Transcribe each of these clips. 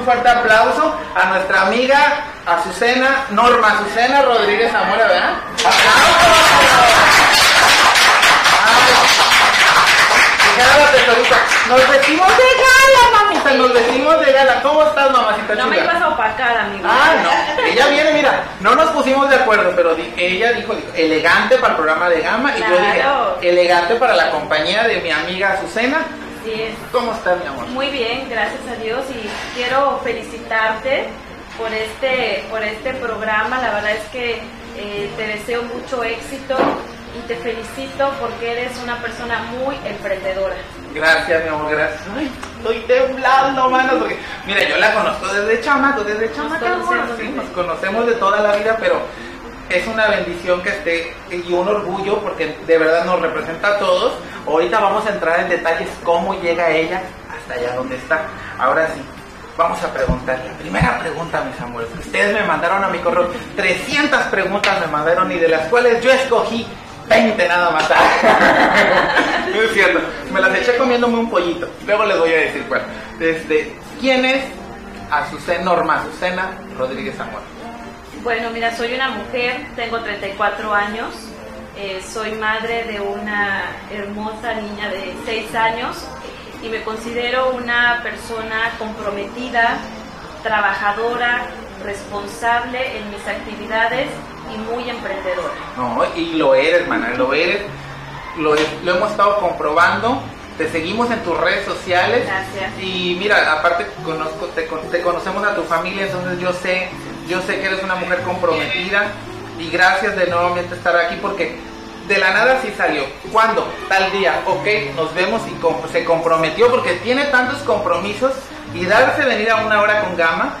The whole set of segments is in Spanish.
un fuerte aplauso a nuestra amiga Azucena, Norma Azucena Rodríguez Zamora, ¿verdad? Nos vestimos de gala, mamita, nos vestimos de gala. ¿Cómo estás, mamacita No me ibas a opacar, amigo. Ah, no. Ella viene, mira, no nos pusimos de acuerdo, pero ella dijo, dijo, elegante para el programa de Gama y yo dije, elegante para la compañía de mi amiga Azucena. Así es. ¿Cómo estás, mi amor? Muy bien, gracias a Dios y quiero felicitarte por este, por este programa. La verdad es que eh, te deseo mucho éxito y te felicito porque eres una persona muy emprendedora. Gracias, mi amor, gracias. Ay, estoy temblando, manos, porque, mira, yo la conozco desde chamaco, desde chamaco, conocemos sí, nos conocemos de toda la vida, pero es una bendición que esté y un orgullo porque de verdad nos representa a todos. Ahorita vamos a entrar en detalles cómo llega ella hasta allá donde está. Ahora sí, vamos a preguntar. La primera pregunta, mis amores, ustedes me mandaron a mi correo. 300 preguntas me mandaron y de las cuales yo escogí 20 nada más. no es cierto, me las eché comiéndome un pollito. Luego les voy a decir cuál. Este, ¿Quién es Azucena, Norma Azucena Rodríguez Zamora? Bueno, mira, soy una mujer, tengo 34 años, eh, soy madre de una hermosa niña de 6 años y me considero una persona comprometida, trabajadora, responsable en mis actividades y muy emprendedora. No, y lo eres, mana, lo eres. Lo, lo hemos estado comprobando. Te seguimos en tus redes sociales. Gracias. Y mira, aparte conozco, te, te conocemos a tu familia, entonces yo sé, yo sé que eres una mujer comprometida. Y gracias de nuevamente estar aquí porque de la nada sí salió. ¿Cuándo? Tal día. Ok, nos vemos y com- se comprometió porque tiene tantos compromisos y darse venir a una hora con gama.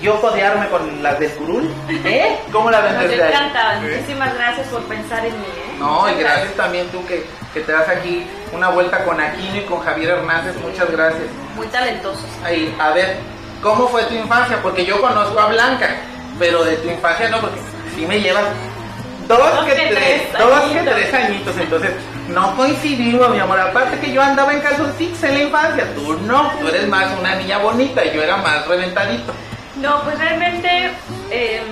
Y yo codearme con las del curul. ¿Eh? ¿Cómo la ven desde ahí? encanta, muchísimas gracias por pensar en mí. ¿eh? No, y gracias también tú que, que te das aquí una vuelta con Aquino y con Javier Hernández. Muchas gracias. Muy talentosos. Ahí, a ver, ¿cómo fue tu infancia? Porque yo conozco a Blanca, pero de tu infancia no, porque sí me llevas dos, Dos que tres, tres dos que tres añitos. Entonces, no coincidimos, mi amor. Aparte que yo andaba en calzoncillos en la infancia, tú no, tú eres más una niña bonita y yo era más reventadito. No, pues realmente eh,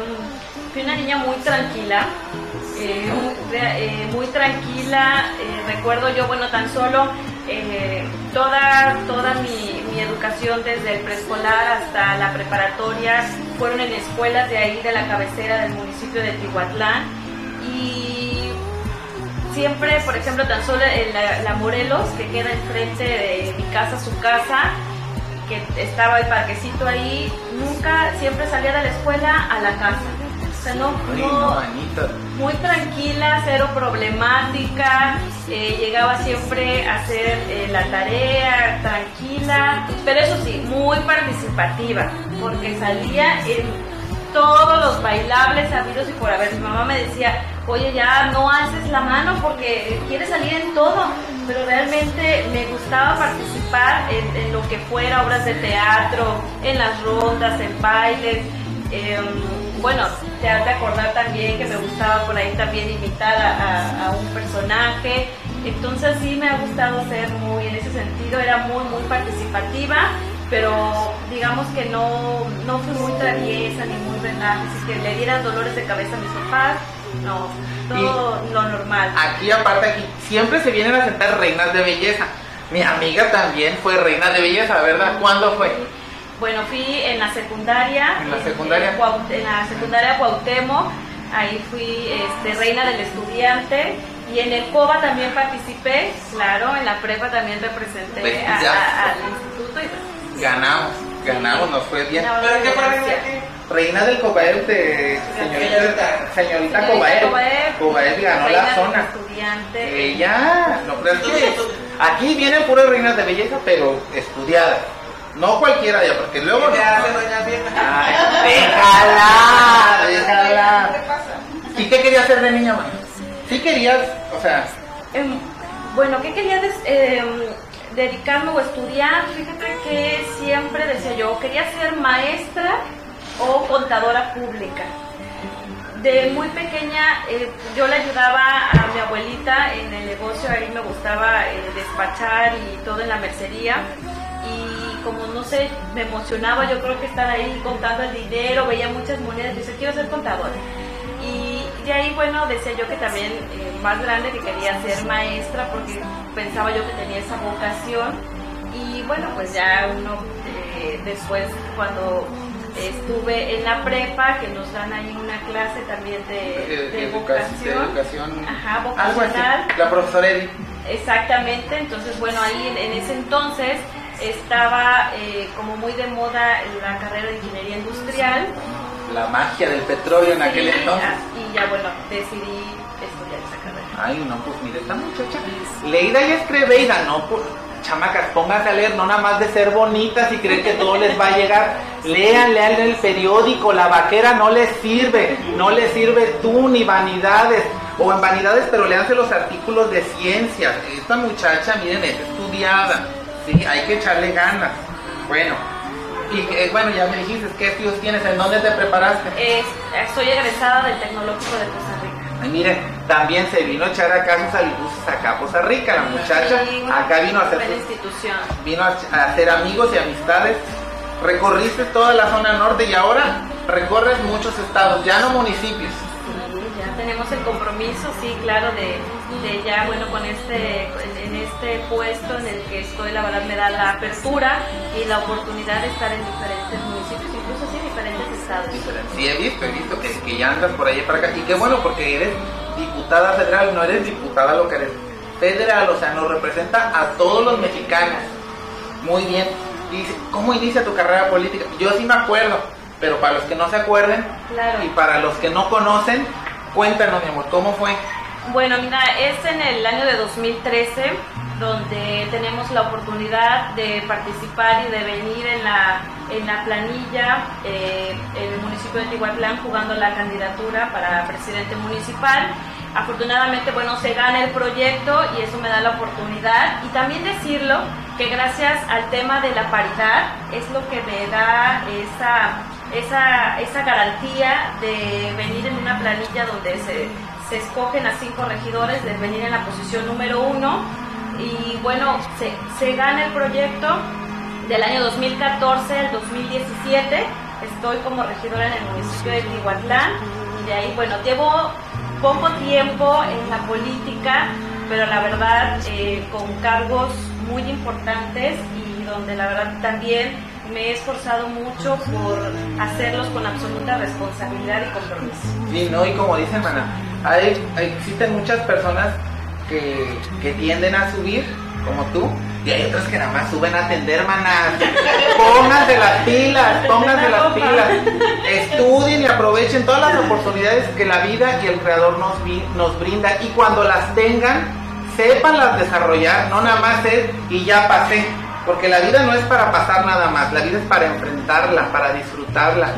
fui una niña muy tranquila, eh, muy, eh, muy tranquila. eh, recuerdo yo, bueno, tan solo eh, toda, toda mi, educación desde el preescolar hasta la preparatoria fueron en escuelas de ahí, de la cabecera del municipio de Tihuatlán. Y siempre, por ejemplo, tan solo en la, la Morelos, que queda enfrente de mi casa, su casa, que estaba el parquecito ahí, nunca, siempre salía de la escuela a la casa. Sea, no, muy tranquila, cero problemática, eh, llegaba siempre a hacer eh, la tarea tranquila, pero eso sí, muy participativa, porque salía en todos los bailables habidos y por haber. Mi mamá me decía, oye, ya no haces la mano porque quieres salir en todo, pero realmente me gustaba participar en, en lo que fuera, obras de teatro, en las rondas, en bailes. em, bueno, te has de acordar también que me gustaba por ahí también imitar a, a- a un personaje. Entonces sí me ha gustado ser muy, en ese sentido, era muy, muy participativa, pero digamos que no, no fui muy traviesa ni muy relax, así que le dieran dolores de cabeza a mis papás, no, todo lo normal. Aquí aparte aquí siempre se vienen a sentar reinas de belleza. Mi amiga también fue reina de belleza, ¿verdad? ¿Cuándo fue? Bueno, fui en la secundaria. ¿En la secundaria? En, Cuau- en la secundaria Cuauhtémoc. Ahí fui este, reina del estudiante. Y en el COBA también participé. Claro, en la prepa también representé Pues, a- al instituto. Y, Ganamos, ganamos, nos fue bien. No, ¿Pero qué reina del Cobael de señorita, señorita Señorita Cobael. Cobael, ganó reina la zona. estudiante. Ella, no, pero es que aquí vienen puras reinas de belleza, pero estudiadas. No cualquiera ya, porque luego. ¿Qué no. hace doña? Ay, déjala, déjala. ¿Qué pasa? ¿Y qué querías hacer de niña, man? Sí querías, o sea, Em, bueno, ¿qué quería des- em, dedicarme o estudiar? Fíjate que siempre decía yo, quería ser maestra o contadora pública. De muy pequeña eh, yo le ayudaba a mi abuelita en el negocio, ahí me gustaba eh, despachar y todo en la mercería. Y como no sé, me emocionaba yo creo que estar ahí contando el dinero, veía muchas monedas, y decía, quiero ser contadora. Y de ahí, bueno, decía yo que también eh, más grande que quería ser maestra porque pensaba yo que tenía esa vocación. Y bueno, pues ya uno eh, después cuando estuve en la prepa, que nos dan ahí una clase también de, de, vocación. educación. Ajá, vocacional. La profesora Edith. Exactamente, entonces bueno, ahí en, ese entonces estaba eh, como muy de moda la carrera de ingeniería industrial. La magia del petróleo en aquel entonces. Y ya bueno, decidí estudiar esa carrera. Ay, no, pues mire, esta muchacha, leída y escribida, no, pues, chamacas, pónganse a leer, no nada más de ser bonitas y creen que todo les va a llegar. Lean, lean el periódico, la vaquera no les sirve, no les sirve tú ni vanidades, o en vanidades, pero leanse los artículos de ciencia. Esta muchacha, miren, es estudiada, sí, hay que echarle ganas. Bueno, y eh, bueno, ya me dijiste, ¿qué estudios tienes? ¿En dónde te preparaste? Eh, soy egresada del Tecnológico de Costa Rica. Ay, miren, también se vino a echar acá sus saludos acá a Costa Rica, la muchacha. acá vino a hacer, institución. vino a, hacer amigos y amistades. Recorriste toda la zona norte y ahora recorres muchos estados, ya no municipios. Sí, ya tenemos el compromiso, sí, claro, de, de ya, bueno, con este, en este puesto en el que estoy, la verdad me da la apertura y la oportunidad de estar en diferentes municipios, incluso sí, diferentes estados. Sí, he visto, he visto que, que ya andas por ahí para acá. Y qué bueno, porque eres diputada federal, no eres diputada lo que eres federal, o sea, nos representa a todos los mexicanos. Muy bien. Y ¿cómo inicia tu carrera política? Yo sí me acuerdo, pero para los que no se acuerden y para los que no conocen, cuéntanos, mi amor, ¿cómo fue? Bueno, mira, es en el año de 2013 donde tenemos la oportunidad de participar y de venir en la, en la planilla eh, en el municipio de Tihuatlán jugando la candidatura para presidente municipal. Afortunadamente, bueno, se gana el proyecto y eso me da la oportunidad. Y también decirlo que gracias al tema de la paridad es lo que me da esa, esa, esa garantía de venir en una planilla donde se, se escogen a cinco regidores, de venir en la posición número uno y bueno, se, se gana el proyecto del año 2014 al 2017. Estoy como regidora en el municipio de Tihuatlán y de ahí, bueno, llevo poco tiempo en la política, pero la verdad eh, con cargos muy importantes y donde la verdad también me he esforzado mucho por hacerlos con absoluta responsabilidad y compromiso. Sí, no, y como dicen, mana, hay, existen muchas personas que, tienden a subir, como tú, y hay otras que nada más suben a atender, manas. Pónganse las pilas, pónganse las pilas. Estudien y aprovechen todas las oportunidades que la vida y el Creador nos, nos brinda. Y cuando las tengan, las desarrollar, no nada más es y ya pasé. Porque la vida no es para pasar nada más, la vida es para enfrentarla, para disfrutarla.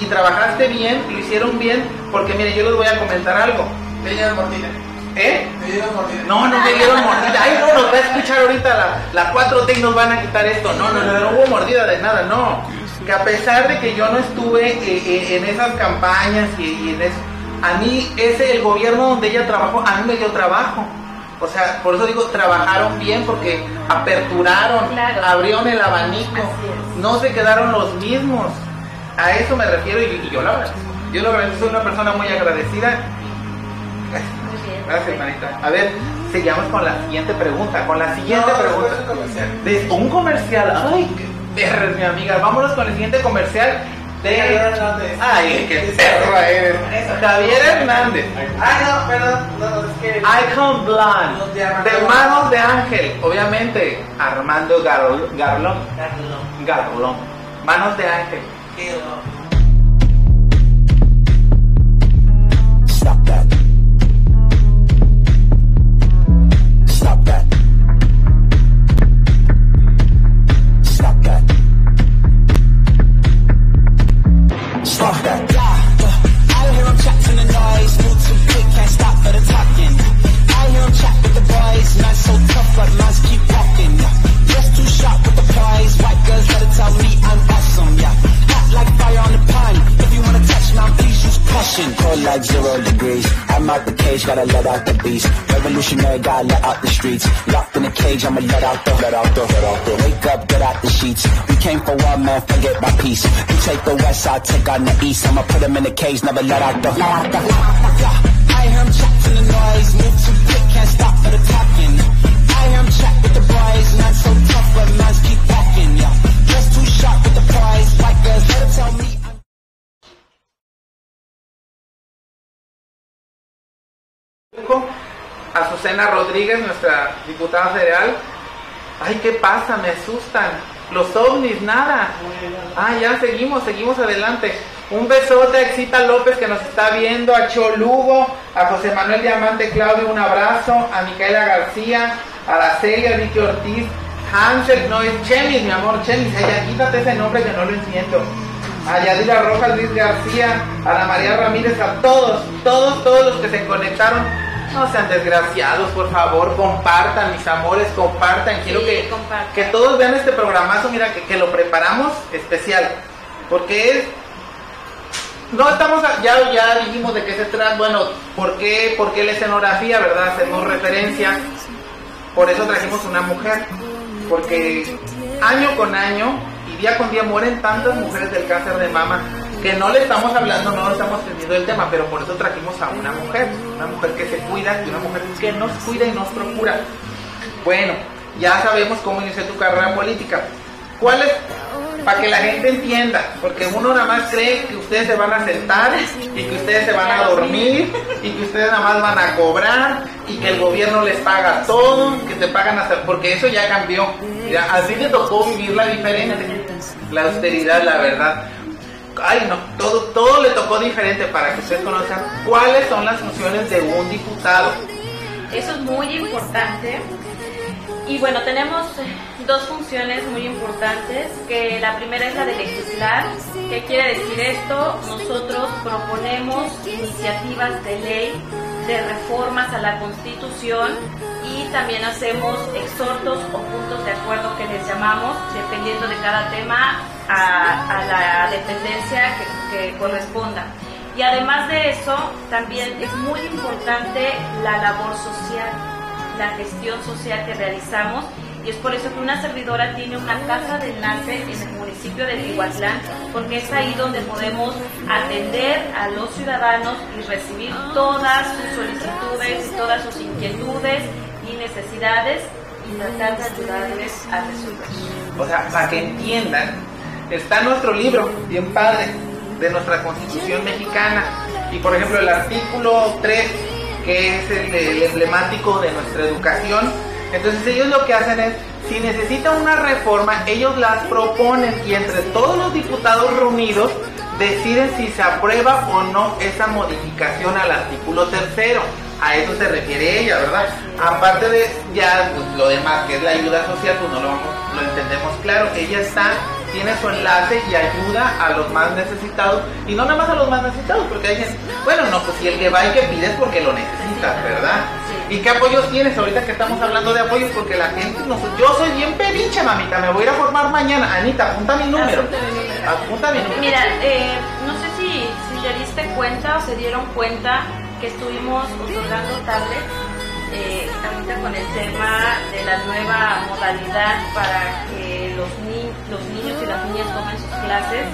Y, trabajaste bien, lo hicieron bien, porque mire, yo les voy a comentar algo. ¿Eh? No, no me dieron mordida. Ay, no, nos va a escuchar ahorita la, la 4T y nos van a quitar esto. No, no, no, hubo mordida de nada, no. Que a pesar de que yo no estuve eh, eh, en esas campañas y, en eso, a mí ese, el gobierno donde ella trabajó, a mí me dio trabajo. O sea, por eso digo, trabajaron bien porque aperturaron, abrieron el abanico, no se quedaron los mismos. A eso me refiero y, yo la verdad, yo la verdad soy una persona muy agradecida Gracias, manita. A ver, seguimos con la siguiente pregunta. Con la siguiente pregunta. Un comercial. De un comercial. Ay, qué perra, mi amiga. Vámonos con el siguiente comercial. De... Javier Hernández. Ay, qué eres. Javier Hernández. Ay, no, perdón. No, es que. Icon Blonde. De Manos de Ángel. Obviamente, Armando Garlón. Garlón. Garlón. Manos de Ángel. Revolutionary, gotta let out the streets. Locked in a cage, I'ma let out the, let out the, let out the. Wake up, get out the sheets. We came for one man, forget my peace. We take the west side, take on the east. I'ma put him in the cage, never let out the, let out the. Yeah, I hear him chat from the noise. Move too quick, can't stop for the talking. I hear him chat with the boys. Not so tough, but mans keep walking. Yeah, just too sharp with the prize. White girls, let him tell me. Azucena Rodríguez, nuestra diputada federal. Ay, ¿qué pasa? Me asustan. Los ovnis, nada. Ah, ya seguimos, seguimos adelante. Un besote a Exita López que nos está viendo, a Cholugo, a José Manuel Diamante Claudio, un abrazo, a Micaela García, a la Celia Vicky Ortiz, Hansel, no es Chemis, mi amor, Chemis, ella, quítate ese nombre que no lo entiendo. A Yadira Rojas, Luis García, a la María Ramírez, a todos, todos, todos los que se conectaron. No sean desgraciados, por favor, compartan, mis amores, compartan. Quiero Sí, que, compartan. que todos vean este programazo, mira, que, que lo preparamos especial. Porque es no estamos, a- ya, ya dijimos de qué se trata, bueno, ¿por qué, por qué la escenografía, verdad? Hacemos referencia, por eso trajimos una mujer, porque año con año y día con día mueren tantas mujeres del cáncer de mama que no le estamos hablando, no estamos teniendo el tema, pero por eso trajimos a una mujer, una mujer que se cuida y una mujer que nos cuida y nos procura. Bueno, ya sabemos cómo inició tu carrera política. ¿Cuál es? Para que la gente entienda, porque uno nada más cree que ustedes se van a sentar y que ustedes se van a dormir y que ustedes nada más van a cobrar y que el gobierno les paga todo, que te pagan hasta... porque eso ya cambió. Ya, así le tocó vivirla diferente. La austeridad, la verdad. Ay, no, todo, todo le tocó diferente para que ustedes conozcan cuáles son las funciones de un diputado. Eso es muy importante. Y bueno, tenemos dos funciones muy importantes, que la primera es la de legislar. ¿Qué quiere decir esto? Nosotros proponemos iniciativas de ley, de reformas a la Constitución y también hacemos exhortos o puntos de acuerdo que les llamamos, dependiendo de cada tema, a, a la dependencia que, que corresponda. Y además de eso, también es muy importante la labor social, la gestión social que realizamos. Y es por eso que una servidora tiene una casa de enlace en el municipio de Tihuatlán, porque es ahí donde podemos atender a los ciudadanos y recibir todas sus solicitudes, todas sus inquietudes necesidades y tratar de ayudarles a resolver. O sea, para que entiendan, está nuestro libro, bien padre, de nuestra Constitución mexicana. Y por ejemplo, el artículo 3, que es el, el emblemático de nuestra educación. Entonces ellos lo que hacen es, si necesitan una reforma, ellos las proponen y entre todos los diputados reunidos deciden si se aprueba o no esa modificación al artículo tercero. A eso se refiere ella, ¿verdad? Aparte de ya pues, lo demás, que es la ayuda social, pues no lo, vamos- lo entendemos claro. Ella está, tiene su enlace y ayuda a los más necesitados. Y no nada más a los más necesitados, porque hay gente, bueno, no, pues si el que va y que pide es porque lo necesitas, ¿verdad? ¿Y qué apoyos tienes ahorita que estamos hablando de apoyos? Porque la gente, no, yo soy bien pedinche, mamita, me voy a ir a formar mañana. Anita, apunta mi número. Apunta mi número. Apunta mi número. Mira, eh, no sé si, si te diste cuenta o se dieron cuenta que estuvimos otorgando tablets eh, ahorita con el tema de la nueva modalidad para que los, ni- los niños y las niñas tomen sus clases.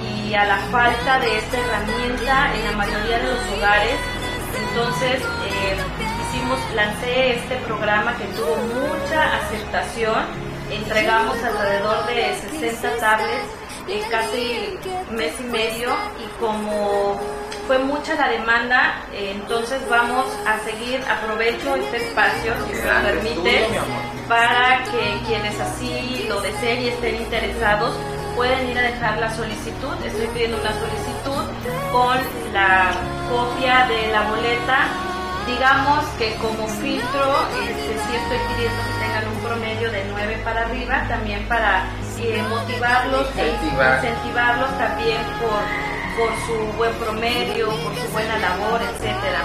Y a la falta de esta herramienta en la mayoría de los hogares, entonces eh, hicimos, lancé este programa que tuvo mucha aceptación, entregamos alrededor de 60 tablets en casi mes y medio y como fue mucha la demanda, eh, entonces vamos a seguir, aprovecho este espacio, si me lo permite, para que quienes así lo deseen y estén interesados pueden ir a dejar la solicitud. Estoy pidiendo una solicitud con la copia de la boleta. Digamos que como filtro, este, sí estoy pidiendo que tengan un promedio de 9 para arriba, también para eh, motivarlos e Incentivar. incentivarlos también por, por su buen promedio, por su buena labor, etcétera.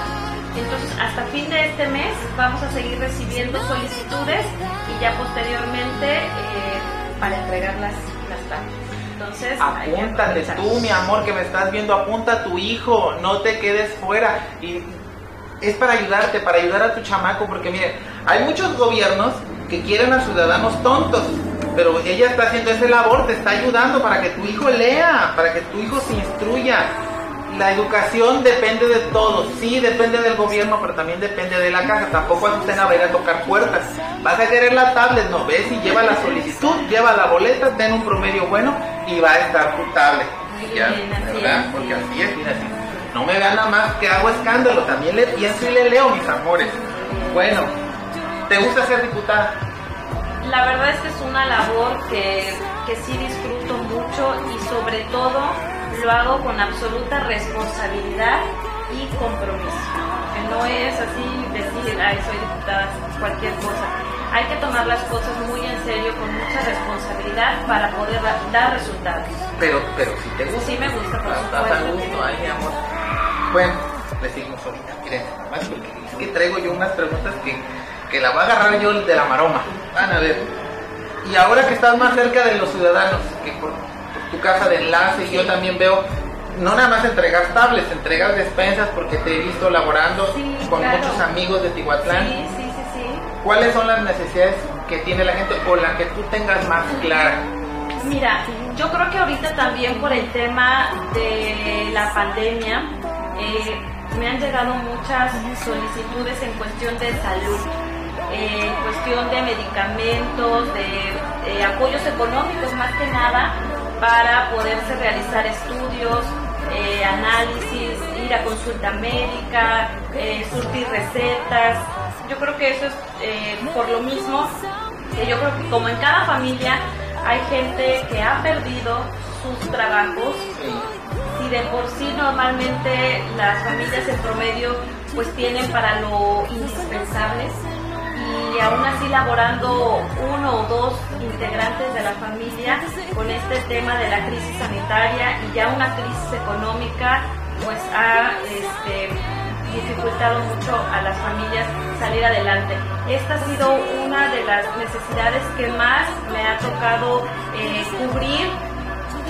Entonces, hasta fin de este mes vamos a seguir recibiendo solicitudes y ya posteriormente eh, para entregar las, las tablets. Entonces, Apúntate tú, mi amor, que me estás viendo, apunta a tu hijo, no te quedes fuera. Y es para ayudarte, para ayudar a tu chamaco, porque mire, hay muchos gobiernos que quieren a ciudadanos tontos, pero ella está haciendo ese labor, te está ayudando para que tu hijo lea, para que tu hijo se instruya. La educación depende de todos, sí depende del gobierno, pero también depende de la casa. Tampoco va a ir a tocar puertas. Vas a querer la tablet, no ves y lleva la solicitud, lleva la boleta, ten un promedio bueno y va a estar tu. Porque así es, mira, así. No me gana más que hago escándalo, también le pienso y le leo, mis amores. Bueno, ¿te gusta ser diputada? La verdad es que es una labor que, que sí disfruto mucho y sobre todo lo hago con absoluta responsabilidad y compromiso. No es así decir, ay, soy diputada, cualquier cosa. Hay que tomar las cosas muy en serio, con mucha responsabilidad para poder da- dar resultados. Pero, pero si te gusta. Sí me gusta, por supuesto. gusto, ay, mi amor. Bueno, le seguimos ahorita, miren, más porque es que traigo yo unas preguntas que, que la va a agarrar yo de la maroma. Van a ver. Y ahora que estás más cerca de los ciudadanos, que por, por tu casa de enlace, yo también veo, no nada más entregas tablets, entregas despensas porque te he visto laborando Sí, con claro. muchos amigos de Tihuatlán. Sí, sí, sí, sí. ¿Cuáles son las necesidades que tiene la gente o la que tú tengas más clara? Mira, yo creo que ahorita también por el tema de la pandemia, eh, me han llegado muchas solicitudes en cuestión de salud, eh, cuestión de medicamentos, de eh, apoyos económicos más que nada para poderse realizar estudios, eh, análisis, ir a consulta médica, eh, surtir recetas. Yo creo que eso es eh, por lo mismo yo creo que como en cada familia hay gente que ha perdido sus trabajos y de por sí normalmente las familias en promedio pues tienen para lo indispensable aún así laborando uno o dos integrantes de la familia con este tema de la crisis sanitaria y ya una crisis económica pues ha este, dificultado mucho a las familias salir adelante. Esta ha sido una de las necesidades que más me ha tocado eh, cubrir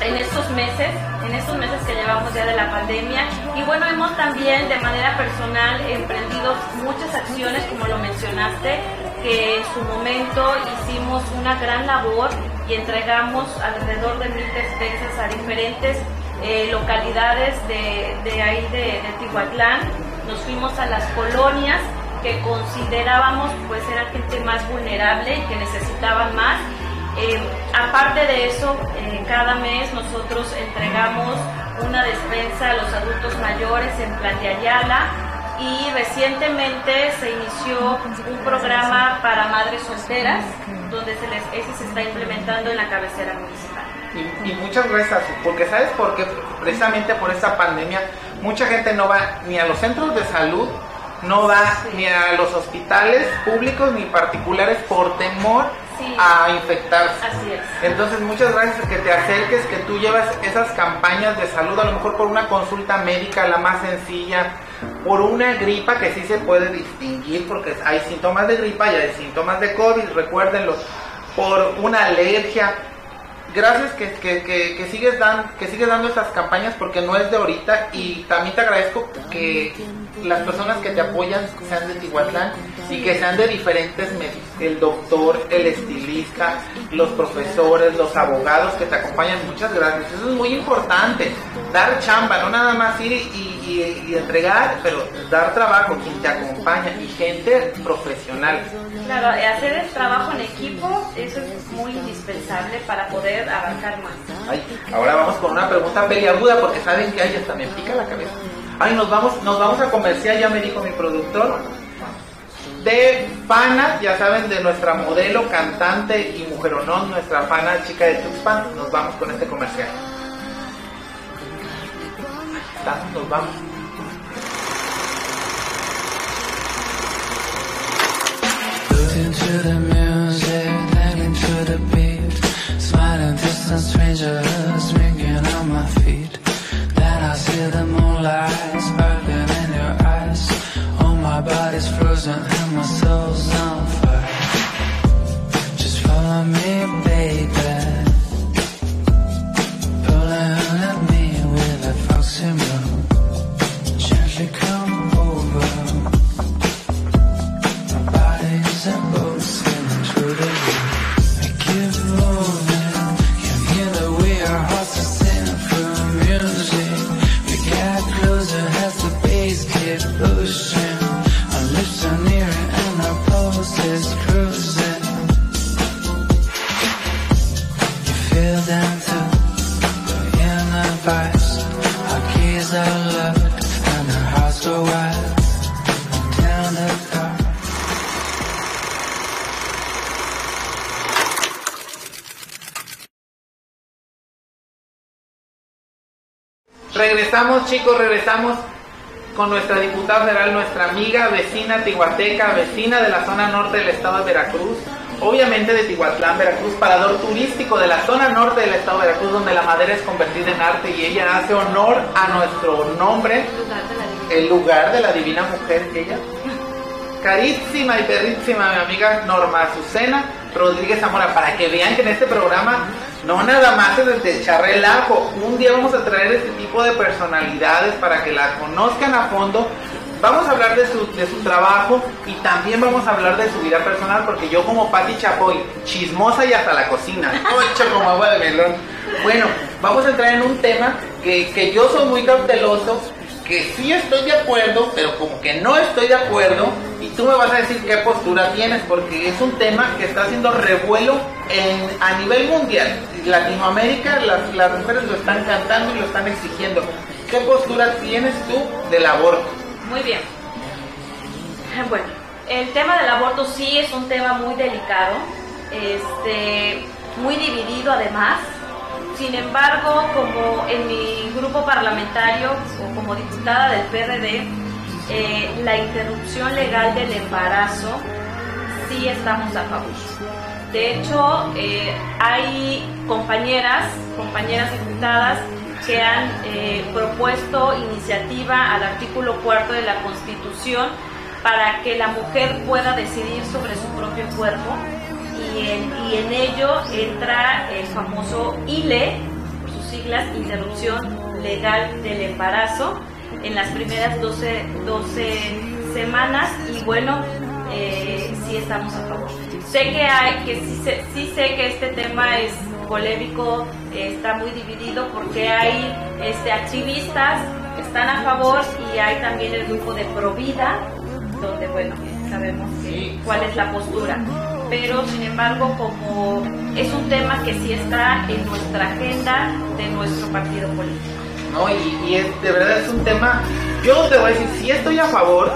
en estos meses, en estos meses que llevamos ya de la pandemia. Y bueno, hemos también de manera personal emprendido muchas acciones, como lo mencionaste, que en su momento hicimos una gran labor y entregamos alrededor de mil despensas a diferentes eh, localidades de, de ahí de, de Tihuatlán. Nos fuimos a las colonias que considerábamos pues era gente más vulnerable y que necesitaban más. Eh, aparte de eso, eh, cada mes nosotros entregamos una despensa a los adultos mayores en Plan y recientemente se inició un programa para madres solteras donde se les, ese se está implementando en la cabecera municipal. Y, y muchas gracias, porque ¿sabes por qué? Precisamente por esta pandemia, mucha gente no va ni a los centros de salud, no va ni a los hospitales públicos ni particulares por temor Sí. a infectarse. Así es. Entonces, muchas gracias que te acerques, que tú llevas esas campañas de salud, a lo mejor por una consulta médica, la más sencilla, por una gripa que sí se puede distinguir, porque hay síntomas de gripa y hay síntomas de COVID, recuérdenlo, por una alergia. Gracias que, que, que, que sigues dan, que sigues dando estas campañas porque no es de ahorita y también te agradezco que las personas que te apoyan sean de Tihuatlán y que sean de diferentes medios, el doctor, el estilista, los profesores, los abogados que te acompañan, muchas gracias. Eso es muy importante, dar chamba, no nada más ir y, y- y entregar, pero dar trabajo, quien te acompaña y gente profesional. Claro, hacer el trabajo en equipo, eso es muy indispensable para poder abarcar más. Ay, ahora vamos con una pregunta peliaguda porque saben que ahí hasta me pica la cabeza. Ay, nos vamos, nos vamos a comercial, ya me dijo mi productor. De fana, ya saben, de nuestra modelo, cantante y mujeronón, nuestra fana chica de Tuxpan, nos vamos con este comercial. Estamos, nos vamos. Looking to the music, listening to the beat, smiling distant strangers ringing on my feet. Then I see the moonlight sparkling in your eyes. Oh, my body's frozen and my soul's on fire. Just follow me, baby. Me regresamos con nuestra diputada federal, nuestra amiga vecina tihuateca, vecina de la zona norte del estado de Veracruz, obviamente de Tihuatlán, Veracruz, parador turístico de la zona norte del estado de Veracruz, donde la madera es convertida en arte y ella hace honor a nuestro nombre, el lugar de la divina mujer, ella. Carísima y perrísima mi amiga Norma Azucena Rodríguez Zamora, para que vean que en este programa no nada más es de echar relajo. Un día vamos a traer este tipo de personalidades para que la conozcan a fondo. Vamos a hablar de su, de su trabajo y también vamos a hablar de su vida personal porque yo como Patti Chapoy, chismosa y hasta la cocina, hecho como agua de melón. Bueno, vamos a entrar en un tema que, que yo soy muy cauteloso, que sí estoy de acuerdo, pero como que no estoy de acuerdo y tú me vas a decir qué postura tienes porque es un tema que está haciendo revuelo en, a nivel mundial. Latinoamérica, las, las mujeres lo están cantando y lo están exigiendo. ¿Qué postura tienes tú del aborto? Muy bien. Bueno, el tema del aborto sí es un tema muy delicado, este, muy dividido además. Sin embargo, como en mi grupo parlamentario o como diputada del PRD, eh, la interrupción legal del embarazo sí estamos a favor. De hecho, eh, hay compañeras, compañeras diputadas que han eh, propuesto iniciativa al artículo cuarto de la Constitución para que la mujer pueda decidir sobre su propio cuerpo y en, y en ello entra el famoso ILE, por sus siglas, Interrupción Legal del Embarazo, en las primeras 12, 12 semanas y bueno, eh, sí estamos a favor. Sé que hay, que sí, sé- sí sé que este tema es polémico, eh, está muy dividido porque hay este, activistas que están a favor y hay también el grupo de Provida, donde bueno, sabemos que- cuál es la postura. Pero sin embargo, como es un tema que sí está en nuestra agenda de nuestro partido político. ¿no? Y, y es, de verdad es un tema, yo te voy a decir, si estoy a favor,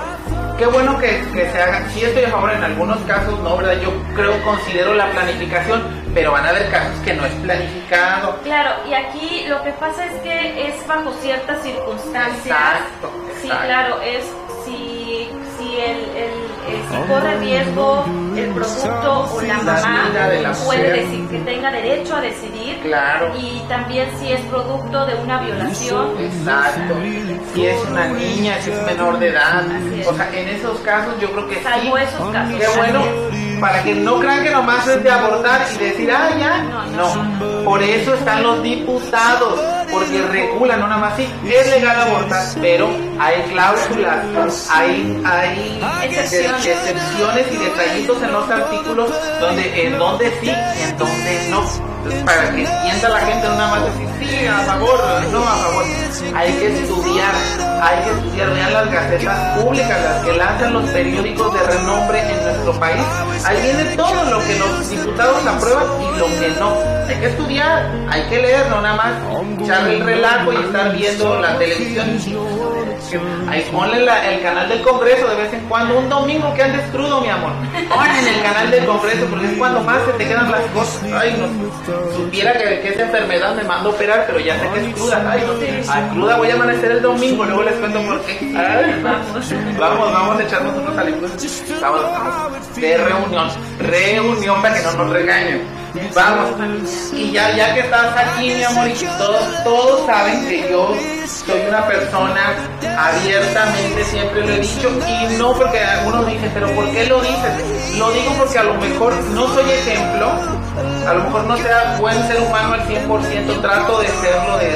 qué bueno que, que se haga, si estoy a favor en algunos casos, no, ¿verdad? Yo creo, considero la planificación, pero van a haber casos que no es planificado. Claro, y aquí lo que pasa es que es bajo ciertas circunstancias. Exacto, Sí, exacto. claro, es si, si el, el- eh, si corre riesgo el producto o la mamá vida de la puede decir que tenga derecho a decidir. Claro. Y también si es producto de una violación. Exacto. Si es una niña, si es menor de edad. O sea, en esos casos yo creo que sí. Salvo esos casos. Qué bueno, para que no crean que nomás es de abortar y decir, ah, ya. No, por eso están los diputados, porque regulan, no nada más sí, es legal abortar, pero hay cláusulas, hay, hay Excepciones. y detallitos en los artículos donde en donde sí y en donde no. Entonces, para que entienda la gente, no nada más decir sí, a favor, no a favor. Hay que estudiar, hay que estudiar, vean las gacetas públicas, las que lanzan los periódicos de renombre país. Ahí viene todo lo que los diputados aprueban y lo que no. Hay que estudiar, hay que leer, no nada más echar el relajo y estar viendo la televisión. Ahí ponle la- el canal del Congreso de vez en cuando, un domingo que andes crudo, mi amor. Ponen el canal del Congreso porque es cuando más se te quedan las cosas. Ay, no. Supiera que, que esa enfermedad me manda a operar, pero ya sé que es cruda. Ay, no. Ay, cruda voy a amanecer el domingo, luego les cuento por qué. Ay, Vamos. Vamos, vamos a echarnos unos alimentos. Vamos. De reunión. Reunión para que no nos regañen. Vamos. Y ya, ya que estás aquí, mi amor, y todos, todos saben que yo soy una persona abiertamente, siempre lo he dicho, y no porque algunos dicen, pero ¿por qué lo dices? Lo digo porque a lo mejor no soy ejemplo, a lo mejor no sea buen ser humano al 100%, trato de serlo, de,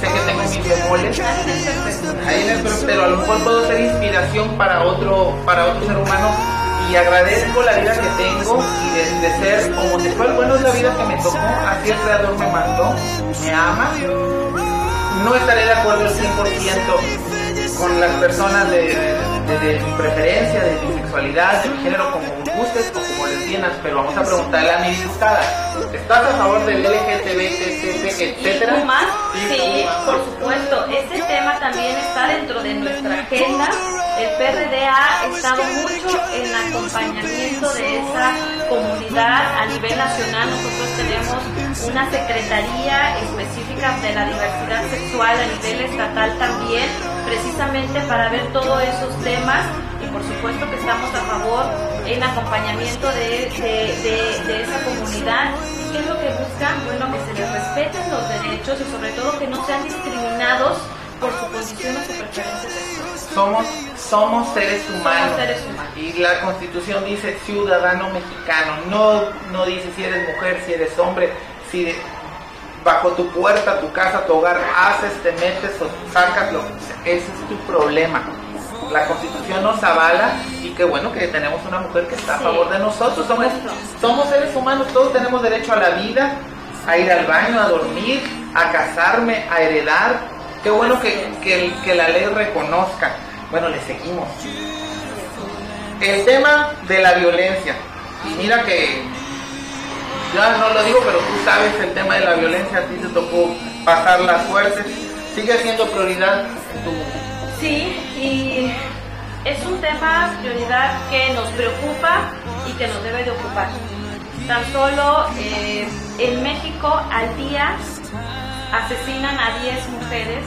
sé que tengo mis bemoles, pero, pero a lo mejor puedo ser inspiración para otro, para otro ser humano y agradezco la vida que tengo y de, de ser homosexual. Bueno, es la vida que me tocó, así el creador me mandó, me ama. No estaré de acuerdo al 100% con las personas de, de- de mi preferencia, de mi sexualidad, de mi género, como gustes o como lesbianas, pero vamos a preguntarle a mi diputada, ¿estás a favor del LGTB, etcétera? ¿Y más? Sí, por supuesto. Este tema también está dentro de nuestra agenda. El PRD ha estado mucho en acompañamiento de esa comunidad a nivel nacional. Nosotros tenemos una secretaría específica de la diversidad sexual a nivel estatal también, precisamente para ver todos esos temas y por supuesto que estamos a favor en acompañamiento de, de- de- de esa comunidad. ¿Qué es lo que buscan? Bueno, que se les respeten los derechos y sobre todo que no sean discriminados por su condición o su preferencia sexual. Somos, somos seres humanos. Somos seres humanos. Y la constitución dice ciudadano mexicano. No, no dice si eres mujer, si eres hombre, si de- bajo tu puerta, tu casa, tu hogar haces, te metes o sacas lo Ese es tu problema. La constitución nos avala y qué bueno que tenemos una mujer que está a favor de nosotros. Somos, somos seres humanos, todos tenemos derecho a la vida, a ir al baño, a dormir, a casarme, a heredar. Qué bueno que, que, que la ley reconozca. Bueno, le seguimos. El tema de la violencia. Y mira que ya no lo digo, pero tú sabes el tema de la violencia, a ti te tocó pasar las fuertes. Sigue siendo prioridad en tu Sí, y es un tema, prioridad, que nos preocupa y que nos debe de ocupar. Tan solo eh, en México al día asesinan a 10 mujeres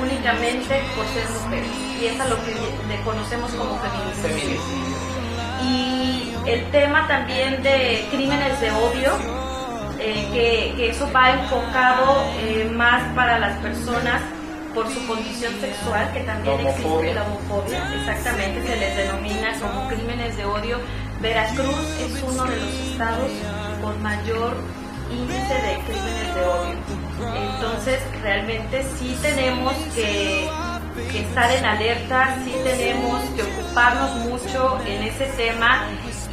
únicamente por ser mujeres. Y es a lo que le conocemos como feminicidio. Y el tema también de crímenes de odio, eh, que, que eso va enfocado eh, más para las personas por su condición sexual, que también existe la homofobia, exactamente, se les denomina como crímenes de odio. Veracruz es uno de los estados con mayor índice de crímenes de odio. Entonces, realmente sí tenemos que, estar en alerta, sí tenemos que ocuparnos mucho en ese tema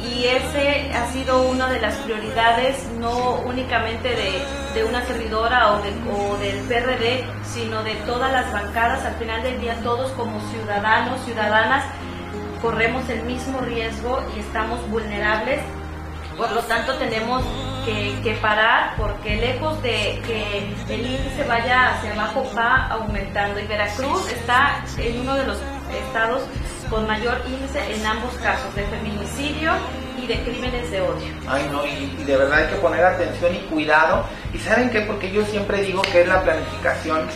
y ese ha sido una de las prioridades no únicamente de, de una servidora o, de- o del PRD, sino de todas las bancadas. Al final del día todos como ciudadanos, ciudadanas, corremos el mismo riesgo y estamos vulnerables por lo tanto, tenemos que, que parar porque lejos de que el índice vaya hacia abajo, va aumentando. Y Veracruz está en uno de los estados con mayor índice en ambos casos, de feminicidio y de crímenes de odio. Ay, no, y, y de verdad hay que poner atención y cuidado. ¿Y saben qué? Porque yo siempre digo que es la planificación.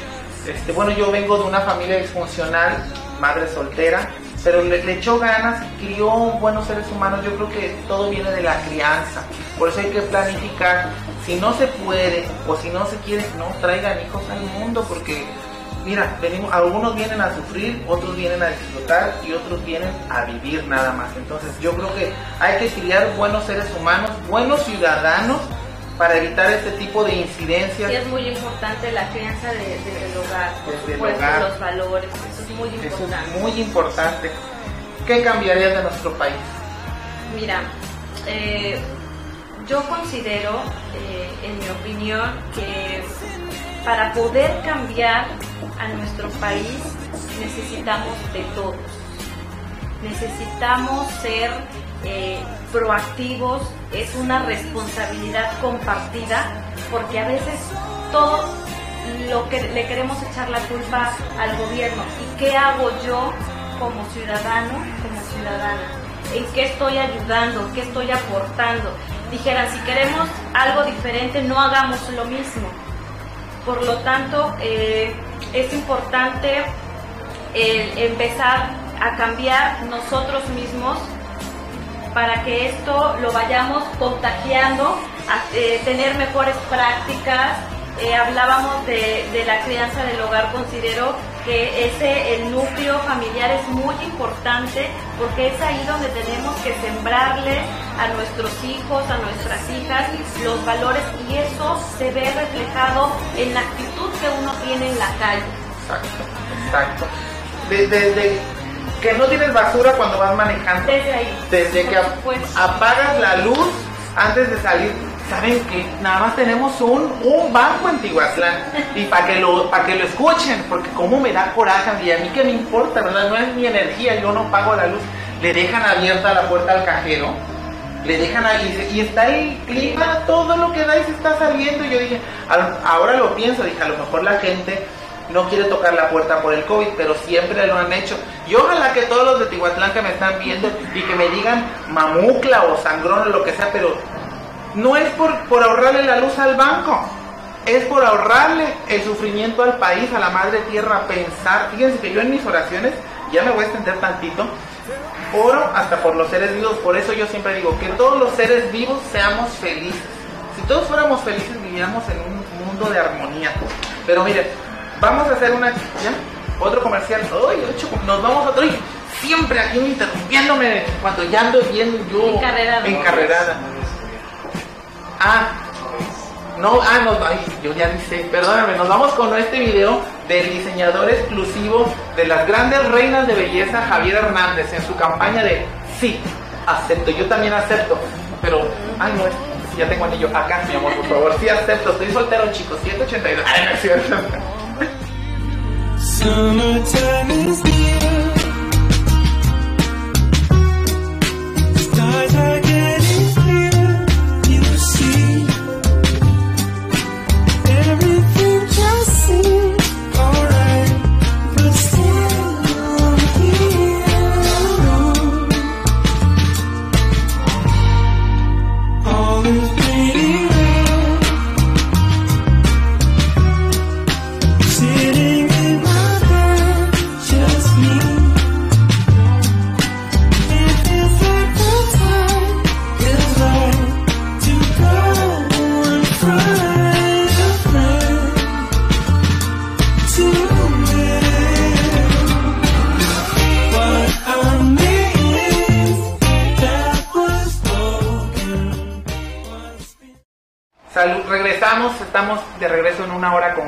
Este, bueno, yo vengo de una familia disfuncional, madre soltera, pero le, le echó ganas, crió buenos seres humanos. Yo creo que todo viene de la crianza. Por eso hay que planificar. Si no se puede o si no se quiere, no traigan hijos al mundo porque Mira, venimos, algunos vienen a sufrir, otros vienen a disfrutar y otros vienen a vivir nada más. Entonces yo creo que hay que criar buenos seres humanos, buenos ciudadanos para evitar este tipo de incidencias. Y es muy importante la crianza de- desde el hogar, por Desde el hogar. los valores, muy importante. es muy importante. ¿Qué cambiaría de nuestro país? Mira, eh, yo considero, eh, en mi opinión, que para poder cambiar a nuestro país necesitamos de todos. Necesitamos ser eh, proactivos, es una responsabilidad compartida, porque a veces todo lo que le queremos echar la culpa al gobierno. ¿Y qué hago yo como ciudadano, como ciudadana? ¿En qué estoy ayudando? ¿Qué estoy aportando? Dijeran, si queremos algo diferente, no hagamos lo mismo. Por lo tanto, eh, es importante el empezar a cambiar nosotros mismos para que esto lo vayamos contagiando, a eh, tener mejores prácticas. Eh, hablábamos de, de la crianza del hogar, considero que ese, el núcleo familiar es muy importante porque es ahí donde tenemos que sembrarle a nuestros hijos, a nuestras hijas, los valores y eso se ve reflejado en la actitud que uno tiene en la calle. Exacto, exacto. De- Desde que no tienes basura cuando vas manejando. Desde ahí. Desde que ap- apagas la luz antes de salir. Saben que nada más tenemos un, un banco en Tihuatlán y para que lo que lo escuchen, porque como me da coraje a mí que me importa, ¿verdad? No es mi energía, yo no pago la luz. Le dejan abierta la puerta al cajero, le dejan ahí y está el clima, todo lo que da y se está saliendo. Y yo dije, ahora lo pienso, dije, a lo mejor la gente no quiere tocar la puerta por el COVID, pero siempre lo han hecho. Y ojalá que todos los de Tihuatlán que me están viendo y que me digan mamucla o sangrón o lo que sea, pero no es por, por ahorrarle la luz al banco, es por ahorrarle el sufrimiento al país, a la madre tierra, pensar. Fíjense que yo en mis oraciones, ya me voy a extender tantito, oro hasta por los seres vivos. Por eso yo siempre digo que todos los seres vivos seamos felices. Si todos fuéramos felices, viviríamos en un mundo de armonía. Pero miren, vamos a hacer una. ¿ya? Otro comercial. Ay, ocho, nos vamos a otro. y Siempre aquí interrumpiéndome cuando ya ando bien yo. Encarrerada. Encarrerada. Ah, no, ah, no, ay, yo ya dice, perdóname, nos vamos con este video del diseñador exclusivo de las grandes reinas de belleza, Javier Hernández, en su campaña de sí, acepto, yo también acepto, pero, ay, no, ya tengo anillo, acá, mi amor, por favor, sí acepto, estoy soltero, chicos, 182, ay, no es cierto.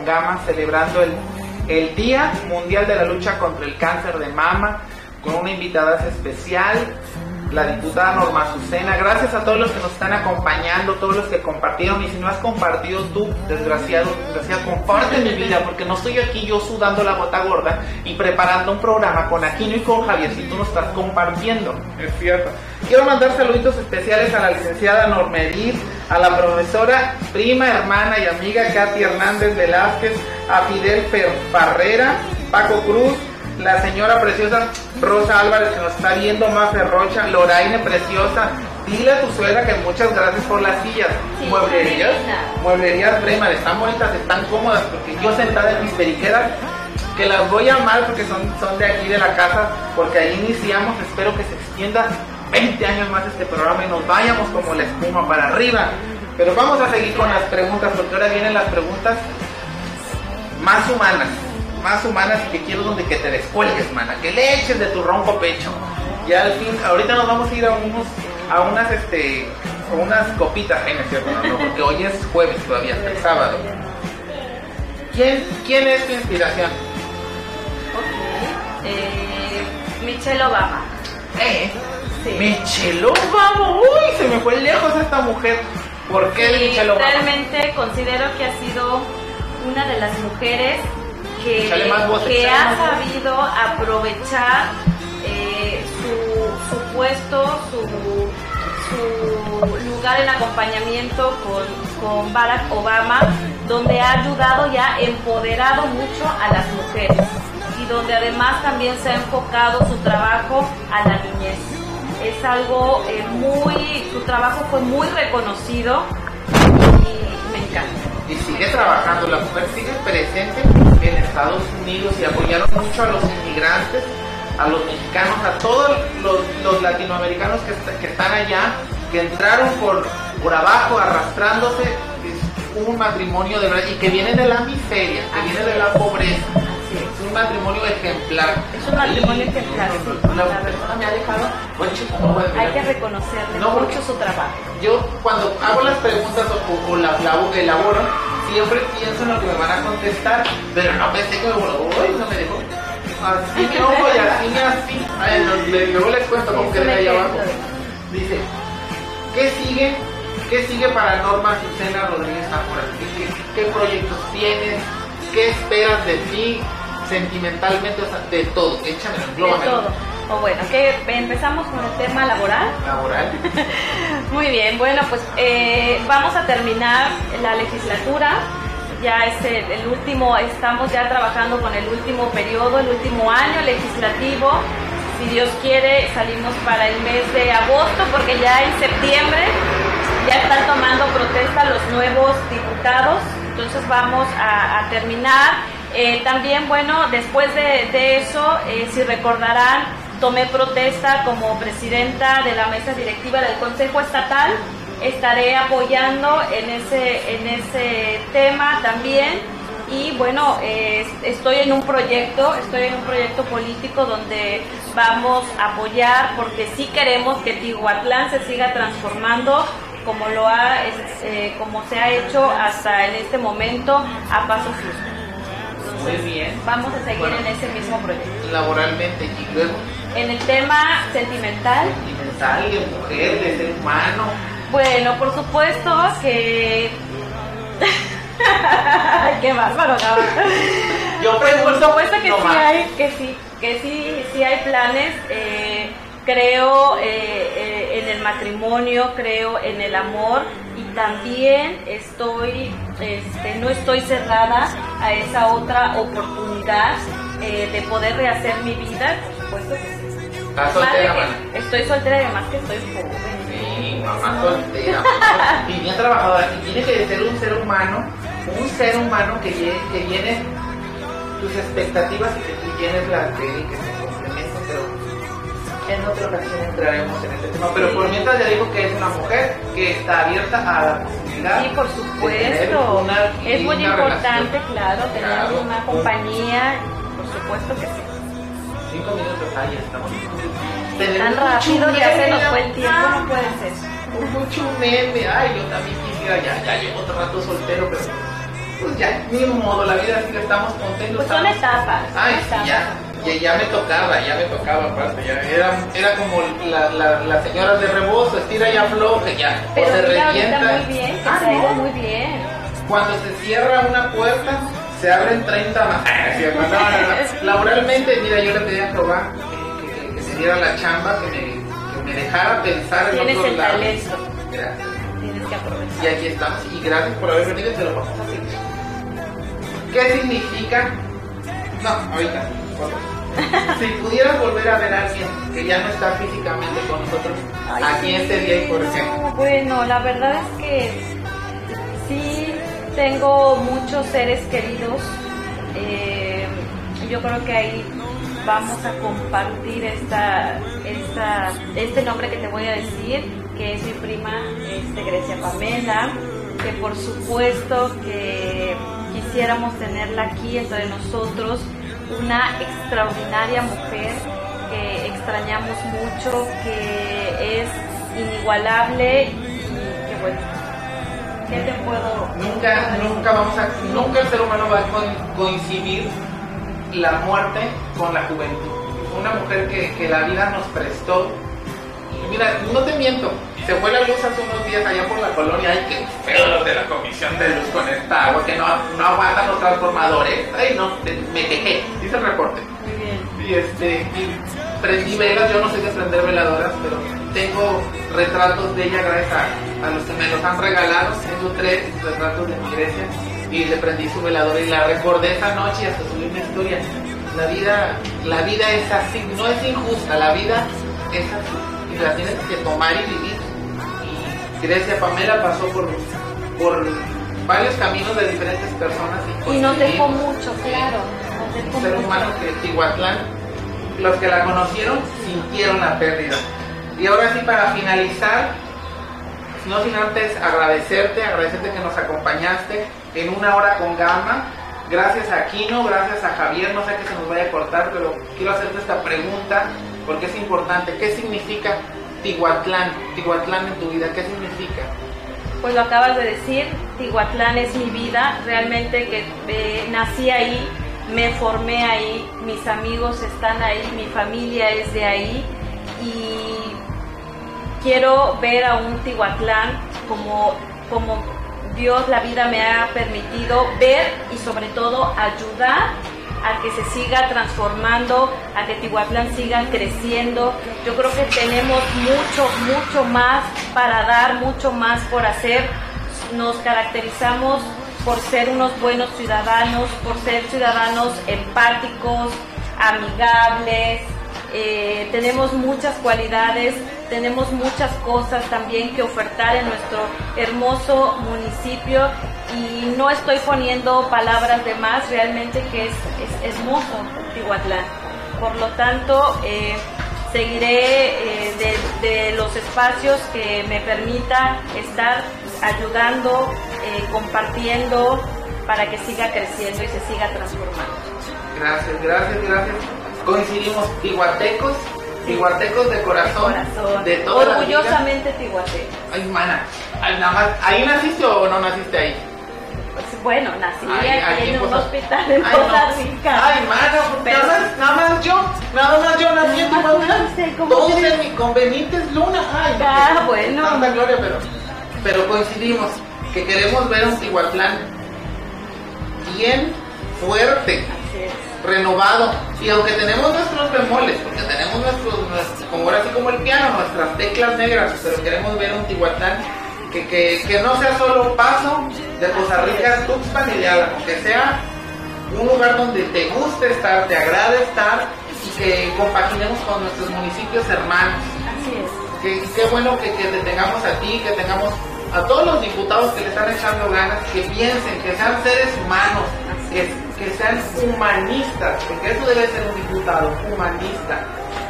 Gama, celebrando el, el Día Mundial de la Lucha contra el Cáncer de Mama, con una invitada especial, la diputada Norma Azucena. Gracias a todos los que nos están acompañando, todos los que compartieron, y si no has compartido tú, desgraciado, desgraciado, comparte mi vida, porque no estoy aquí yo sudando la gota gorda y preparando un programa con Aquino y con Javier, si tú no estás compartiendo, es cierto. Quiero mandar saluditos especiales a la licenciada Norma Edith, a la profesora, prima, hermana y amiga Katy Hernández Velázquez, a Fidel Barrera, Paco Cruz, la señora preciosa Rosa Álvarez que nos está viendo, Mafe Rocha, Loraine preciosa, dile a tu suegra que muchas gracias por las sillas, Sí, mueblerías, mueblerías Bremer, están bonitas, están cómodas, porque yo sentada en mis periqueras, que las voy a amar porque son, son de aquí de la casa, porque ahí iniciamos, espero que se extienda 20 años más este programa y nos vayamos como la espuma para arriba. Pero vamos a seguir con las preguntas, porque ahora vienen las preguntas más humanas, más humanas y que quiero donde que te descuelgues, mana, que le eches de tu ronco pecho. Ya al fin, ahorita nos vamos a ir a unos, a unas, este, a unas copitas, no es cierto, no, no, porque hoy es jueves todavía, el sábado. ¿Quién, quién es tu inspiración? Ok. Eh, Michelle Obama. ¿Eh? Sí. Michelle Obama, uy, se me fue lejos esta mujer. ¿Por qué Sí, Michelle Obama? realmente considero que ha sido una de las mujeres que, ha sabido aprovechar eh, su, su puesto, su, su lugar en acompañamiento con, con Barack Obama, donde ha ayudado y ha empoderado mucho a las mujeres y donde además también se ha enfocado su trabajo a la niñez. Es algo eh, muy, su trabajo fue muy reconocido y me encanta. Y sigue trabajando, la mujer sigue presente en Estados Unidos y apoyaron mucho a los inmigrantes, a los mexicanos, a todos los, los latinoamericanos que, que están allá, que entraron por, por abajo arrastrándose, es un matrimonio de verdad y que viene de la miseria, que viene de la matrimonio ejemplar. Es un matrimonio ejemplar, sí, La la persona me ha dejado, buen chico, no puede Hay que reconocerle No, mucho su trabajo. yo cuando hago las preguntas o, las labo- elaboro, siempre pienso en lo que me van a contestar, pero no pensé que me voló, uy, no me dejó. Así ojo y así me así. Ay, no, le- luego les cuento cómo quedé ahí abajo. Dice, ¿qué sigue? ¿Qué sigue para Norma Susana Rodríguez Zamora? ¿Qué, qué, qué proyectos tienes? ¿Qué esperas de ti? Sentimentalmente, o sea, de todo. Échame, De englóbamelo. todo. O bueno, que empezamos con el tema laboral. Laboral. Muy bien, bueno, pues eh, vamos a terminar la legislatura. Ya es el, el último, estamos ya trabajando con el último periodo, el último año legislativo. Si Dios quiere, salimos para el mes de agosto, porque ya en septiembre ya están tomando protesta los nuevos diputados Entonces vamos a, a terminar. Eh, también, bueno, después de, eso, eh, si recordarán, tomé protesta como presidenta de la mesa directiva del Consejo Estatal. Estaré apoyando en ese, en ese tema también. Y bueno, eh, estoy en un proyecto, estoy en un proyecto político donde vamos a apoyar porque sí queremos que Tihuatlán se siga transformando como lo ha, como se ha hecho hasta en este momento a pasos Muy bien. Vamos a seguir Bueno. en ese mismo proyecto. Laboralmente y luego En el tema sentimental, sentimental, de mujer, de ser humano. bueno, por supuesto que... ¡Qué bárbaro! no. Yo Pues por supuesto que no sí más. hay, que sí, que sí, sí hay planes. eh, creo eh, eh, en el matrimonio, creo en el amor y también estoy, este, no estoy cerrada a esa otra oportunidad eh, de poder rehacer mi vida. Por supuesto que sí. Estás soltera, que- estoy soltera y además que estoy joven. Sí, mamá soltera. y bien trabajadora. Y tiene que ser un ser humano, un ser humano que llene, que llene tus expectativas y que tú llenes las de él y que se complementen, pero en otra ocasión entraremos en este tema. Pero por mientras ya digo que es una mujer que está abierta a la posibilidad. Sí, por supuesto. una Es muy importante, relación. claro, tener Claro. una compañía. Por supuesto que sí. Cinco minutos, ahí estamos. Tan rápido ya se nos fue el tiempo, ah, no puede ser. Mucho meme, ay, yo también quisiera, ya, ya llevo otro rato soltero, pero pues ya, ni modo, la vida sigue, estamos contentos. Pues son etapas. Ay, ya, ya, ya me tocaba, ya me tocaba, aparte, ya era, era como la, la, la señora de rebozo, estira y afloje, ya, o Pero se mira, ahorita revienta. muy bien, Ah, se no. muy bien. Cuando se cierra una puerta, se abren 30 más. Ah, no. Laboralmente, mira, yo le pedí a Jehová que, que- que me diera la chamba, que me, que me dejara pensar en Tienes otros el lados. talento. Gracias. Tienes que Y aprovechar. aquí estamos. Y gracias por haber venido y te lo vamos a seguir. ¿Qué significa? No, ahorita. Si pudieras volver a ver a alguien que ya no está físicamente con nosotros, Ay, ¿a quién sería y por qué? No, bueno, la verdad es que sí tengo muchos seres queridos. eh, yo creo que ahí vamos a compartir esta, esta, este nombre que te voy a decir, que es mi prima este, Grecia Pamela, que por supuesto que quisiéramos tenerla aquí entre nosotros, una extraordinaria mujer que extrañamos mucho, que es inigualable y que bueno, ¿qué te puedo Nunca, nunca vamos a, nunca el ser humano va a co- coincidir la muerte con la juventud. Una mujer que, que la vida nos prestó. Mira, no te miento, se fue la luz hace unos días allá por la colonia. Ay, qué feo los de la comisión de luz con esta agua que no, no aguantan los transformadores. Ay, no, me quejé, hice el reporte. Muy bien. Y este, y prendí velas, yo no sé de prender veladoras, pero tengo retratos de ella gracias a, a los que me los han regalado. Tengo tres retratos de mi Grecia y le prendí su veladora y la recordé esa noche y hasta subí una historia. La vida, la vida es así, no es injusta, la vida es así y la tienes que tomar y vivir. Y Grecia Pamela pasó por, por varios caminos de diferentes personas Y nos dejó mucho, claro. Nos dejó ser mucho. humano que Tihuatlán, los que la conocieron sintieron la pérdida. Y ahora sí, para finalizar, no sin antes agradecerte, agradecerte que nos acompañaste en una hora con Gama. Gracias a Kino, gracias a Javier, no sé que se nos vaya a cortar, pero quiero hacerte esta pregunta porque es importante. ¿Qué significa Tihuatlán? Tihuatlán en tu vida, ¿qué significa? Pues lo acabas de decir, Tihuatlán es mi vida, realmente que eh, nací ahí, me formé ahí, mis amigos están ahí, mi familia es de ahí y quiero ver a un Tihuatlán como, como Dios, la vida me ha permitido ver y sobre todo ayudar a que se siga transformando, a que Tihuatlán siga creciendo. Yo creo que tenemos mucho, mucho más para dar, mucho más por hacer. Nos caracterizamos por ser unos buenos ciudadanos, por ser ciudadanos empáticos, amigables, eh, tenemos muchas cualidades, tenemos muchas cosas también que ofertar en nuestro hermoso municipio y no estoy poniendo palabras de más, realmente que es, es hermoso Tihuatlán. Por lo tanto, eh, seguiré eh, de, de los espacios que me permita estar ayudando, eh, compartiendo para que siga creciendo y se siga transformando. Gracias, gracias, gracias. Coincidimos, iguatecos, iguatecos de corazón, Corazón, de toda vida. orgullosamente tihuateco. Ay, mana, ay, nada más, ¿ahí naciste o no naciste ahí? Pues bueno, nací Ay, aquí en un Poza- hospital en Costa no. Rica. Ay, mana, Pero- nada más, nada más yo, nada más yo nací en Tijuana. sí, ¿cómo Todos en mi con Benítez Luna. Ay, no, Ah, que- bueno. Tanta gloria, pero, pero coincidimos que queremos ver un Tihuatlán bien fuerte, renovado. Y aunque tenemos nuestros bemoles, porque tenemos nuestros, nuestros- como ahora sí como el piano, nuestras teclas negras, pero queremos ver un Tihuatlán que, que, que no sea solo paso de Costa Rica a Tuxpan y de Álamo, que sea un lugar donde te guste estar, te agrade estar y que compaginemos con nuestros municipios hermanos. Así es. Que- Qué bueno que, que te tengamos a ti, que tengamos a todos los diputados que le están echando ganas, que piensen, que sean seres humanos, que, que sean humanistas, porque eso debe ser un diputado, humanista.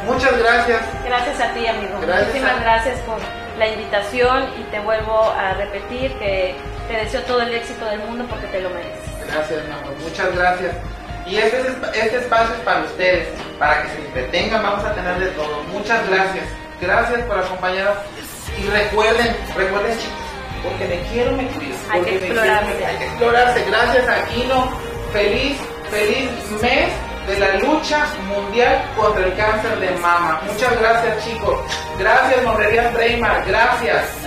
Muchas gracias. Gracias a ti, amigo. Gracias Muchísimas a- gracias por la invitación y te vuelvo a repetir que te deseo todo el éxito del mundo porque te lo mereces. Gracias, amor, muchas gracias. Y este, es- este espacio es para ustedes, para que se entretengan, vamos a tener de todo. Muchas gracias. Gracias por acompañarnos. Y recuerden, recuerden chicos, porque me quiero, me cuido. Hay que explorarse. quiero, Hay que explorarse. Gracias, Aquino. Feliz, feliz mes de la lucha mundial contra el cáncer de mama. Muchas gracias, chicos. Gracias, Monrería Freymar. Gracias.